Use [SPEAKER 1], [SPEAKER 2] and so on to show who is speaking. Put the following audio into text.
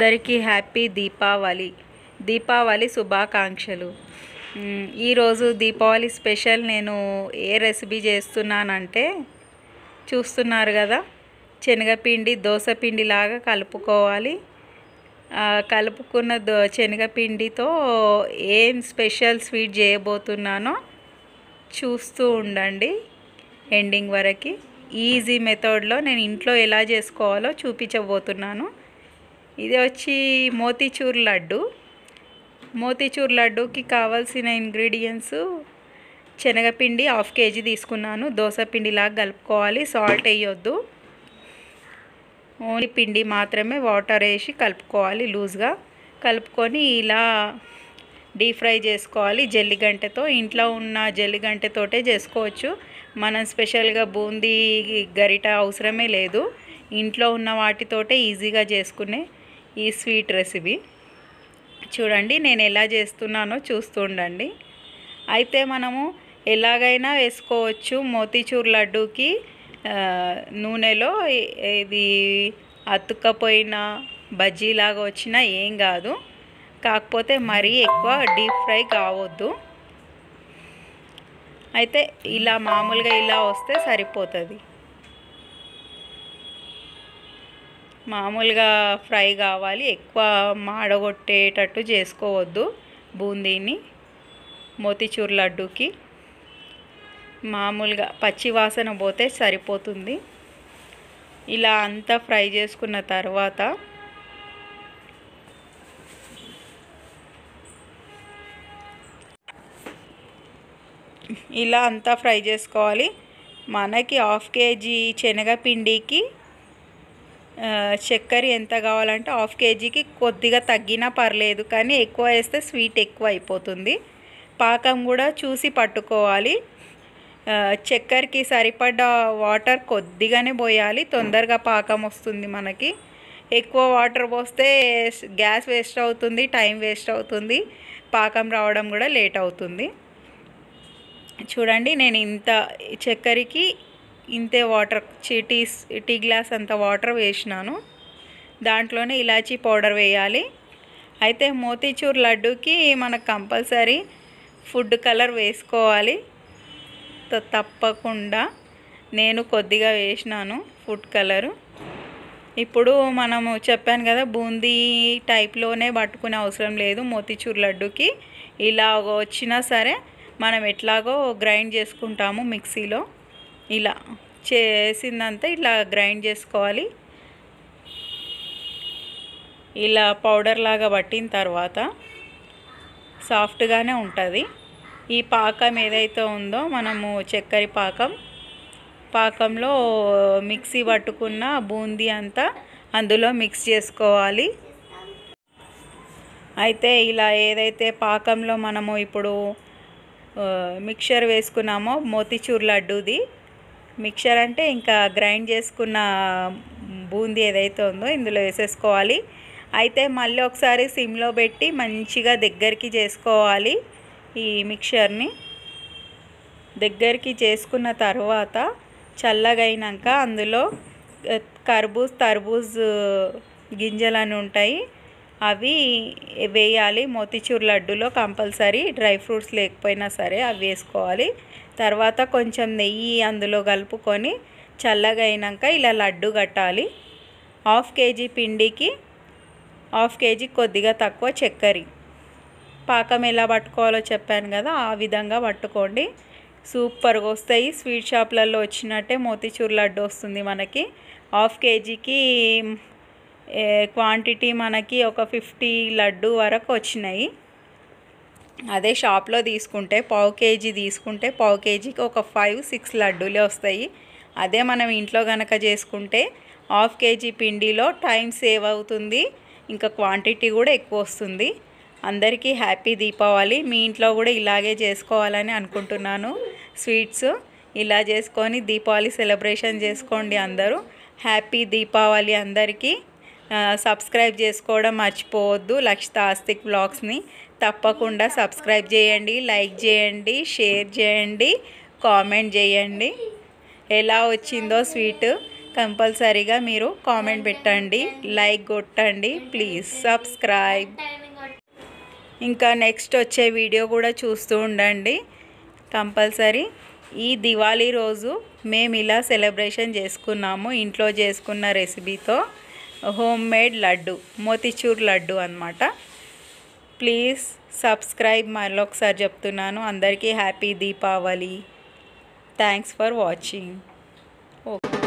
[SPEAKER 1] అందరికీ హ్యాపీ దీపావళి. దీపావళి శుభాకాంక్షలు. ఈరోజు దీపావళి స్పెషల్ నేను ఏ రెసిపీ చేస్తున్నానంటే చూస్తున్నారు కదా శనగపిండి దోశపిండి లాగా కలుపుకోవాలి. కలుపుకున్న దో శనగపిండితో ఏం స్పెషల్ స్వీట్ చేయబోతున్నానో చూస్తూ ఉండండి ఎండింగ్ వరకు. ఈజీ మెథడ్లో నేను ఇంట్లో ఎలా చేసుకోవాలో చూపించబోతున్నాను. ఇది వచ్చి మోతీచూర్ లడ్డు. మోతీచూర్ లడ్డూకి కావాల్సిన ఇంగ్రీడియంట్స్ శనగపిండి హాఫ్ కేజీ తీసుకున్నాను. దోసపిండిలాగా కలుపుకోవాలి. సాల్ట్ వేయొద్దు. ఓన్లీ పిండి మాత్రమే వాటర్ వేసి కలుపుకోవాలి లూజ్గా. కలుపుకొని ఇలా డీప్ ఫ్రై చేసుకోవాలి. జల్లిగంటతో ఇంట్లో ఉన్న జల్లిగంటతోటే చేసుకోవచ్చు. మనం స్పెషల్గా బూందీ గరిట అవసరమే లేదు. ఇంట్లో ఉన్న వాటితోటే ఈజీగా చేసుకునే ఈ స్వీట్ రెసిపీ. చూడండి నేను ఎలా చేస్తున్నానో చూస్తుండండి. అయితే మనము ఎలాగైనా వేసుకోవచ్చు మోతీచూర్ లడ్డూకి నూనెలో ఇది అతుక్కపోయిన బజ్జీలాగా వచ్చినా ఏం కాదు. కాకపోతే మరీ ఎక్కువ డీప్ ఫ్రై కావద్దు. అయితే ఇలా మామూలుగా ఇలా వస్తే సరిపోతుంది. మామూలుగా ఫ్రై కావాలి. ఎక్కువ మాడగొట్టేటట్టు చేసుకోవద్దు బూందీని మోతిచూర్ లడ్డూకి. మామూలుగా పచ్చి వాసన పోతే సరిపోతుంది. ఇలా అంతా ఫ్రై చేసుకున్న తర్వాత ఇలా అంతా ఫ్రై చేసుకోవాలి. మనకి హాఫ్ కేజీ శనగపిండికి చక్కెర ఎంత కావాలంటే హాఫ్ కేజీకి కొద్దిగా తగ్గినా పర్లేదు కానీ ఎక్కువ వేస్తే స్వీట్ ఎక్కువ అయిపోతుంది. పాకం కూడా చూసి పట్టుకోవాలి. చక్కెరకి సరిపడ్డ వాటర్ కొద్దిగానే పోయాలి తొందరగా పాకం వస్తుంది మనకి. ఎక్కువ వాటర్ పోస్తే గ్యాస్ వేస్ట్ అవుతుంది టైం వేస్ట్ అవుతుంది పాకం రావడం కూడా లేట్ అవుతుంది. చూడండి నేను ఇంత చక్కెరకి ఇంతే వాటర్ చి- టీ టీ గ్లాస్ అంత వాటర్ వేసినాను. దాంట్లోనే ఇలాచీ పౌడర్ వేయాలి. అయితే మోతీచూర్ లడ్డూకి మనకు కంపల్సరీ ఫుడ్ కలర్ వేసుకోవాలి. త- తప్పకుండా నేను కొద్దిగా వేసినాను ఫుడ్ కలరు. ఇప్పుడు మనము చెప్పాను కదా బూందీ టైప్లోనే పట్టుకునే అవసరం లేదు మోతీచూర్ లడ్డుకి. ఇలా వచ్చినా సరే మనం ఎట్లాగో గ్రైండ్ చేసుకుంటాము మిక్సీలో. ఇలా చేసిందంతా ఇలా గ్రైండ్ చేసుకోవాలి. ఇలా పౌడర్ లాగా పట్టిన తర్వాత సాఫ్ట్గానే ఉంటుంది. ఈ పాకం ఏదైతే ఉందో మనము చక్కెర పాకం పాకంలో మిక్సీ పట్టుకున్న బూందీ అంతా అందులో మిక్స్ చేసుకోవాలి. అయితే ఇలా ఏదైతే పాకంలో మనము ఇప్పుడు మిక్చర్ వేసుకున్నామో మోతిచూర్ లడ్డూది మిక్చర్ అంటే ఇంకా గ్రైండ్ చేసుకున్న బూందీ ఏదైతే ఉందో ఇందులో వేసేసుకోవాలి. అయితే మళ్ళీ ఒకసారి సిమ్లో పెట్టి మంచిగా దగ్గరికి చేసుకోవాలి ఈ మిక్చర్ని. దగ్గరికి చేసుకున్న తర్వాత చల్లగైనాక అందులో కర్బూజ్ తర్బూజ్ గింజలని ఉంటాయి. అవి వేయాలి. మోతిచూర్ లడ్డులో కంపల్సరీ డ్రై ఫ్రూట్స్ లేకపోయినా సరే అవి వేసుకోవాలి. తర్వాత కొంచెం నెయ్యి అందులో కలుపుకొని చల్లగా అయినాక ఇలా లడ్డు కట్టాలి. హాఫ్ కేజీ పిండికి హాఫ్ కేజీ కొద్దిగా తక్కువ చక్కెర. పాకం ఎలా పట్టుకోవాలో చెప్పాను కదా ఆ విధంగా పట్టుకోండి. సూపర్గా వస్తాయి. స్వీట్ షాప్లలో వచ్చినట్టే మోతీచూర్ లడ్డు వస్తుంది మనకి. హాఫ్ కేజీకి క్వాంటిటీ మనకి ఒక ఫిఫ్టీ లడ్డు వరకు వచ్చినాయి. అదే షాప్లో తీసుకుంటే పావు కేజీ తీసుకుంటే పావు కేజీకి ఒక ఫైవ్ సిక్స్ లడ్డూలే వస్తాయి. అదే మనం ఇంట్లో కనుక చేసుకుంటే హాఫ్ కేజీ పిండిలో టైం సేవ్ అవుతుంది. ఇంకా క్వాంటిటీ కూడా ఎక్కువ వస్తుంది. అందరికీ హ్యాపీ దీపావళి. మీ ఇంట్లో కూడా ఇలాగే చేసుకోవాలని అనుకుంటున్నాను. స్వీట్స్ ఇలా చేసుకొని దీపావళి సెలబ్రేషన్ చేసుకోండి అందరూ. హ్యాపీ దీపావళి అందరికీ. సబ్స్క్రైబ్ చేసుకోవడం మర్చిపోవద్దు. లక్షిత ఆస్తిక్ బ్లాగ్స్ని తప్పకుండా సబ్స్క్రైబ్ చేయండి లైక్ చేయండి షేర్ చేయండి కామెంట్ చేయండి. ఎలా వచ్చిందో స్వీట్ కంపల్సరీగా మీరు కామెంట్ పెట్టండి లైక్ కొట్టండి ప్లీజ్ సబ్స్క్రైబ్. ఇంకా నెక్స్ట్ వచ్చే వీడియో కూడా చూస్తూ ఉండండి. కంపల్సరీ ఈ దివాళీ రోజు మేము ఇలా సెలబ్రేషన్ చేసుకున్నాము ఇంట్లో చేసుకున్న రెసిపీతో. హోమ్ మేడ్ లడ్డు మోతిచూర్ లడ్డు అనమాట ప్లీజ్ సబ్స్క్రైబ్ మళ్ళీ ఒకసారి చెప్తున్నాను. అందరికీ happy Deepavali. Thanks for watching okay